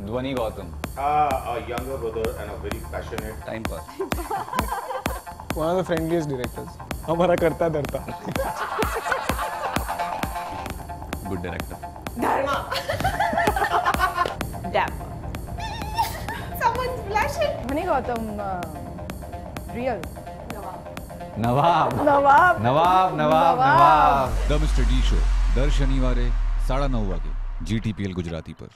Dhwani Gautam. Uh, a younger brother and a very passionate. Time pass. One of the friendliest directors. हमारा करता धरता Good director. Dharma. Dapper. Someone's blushing. Dhwani Gautam. Uh, real. नवाब नवाब नवाब नवाब नवाब the mister D show દર શનિવારે સાડા નવ વાગે GTPL Gujarati पर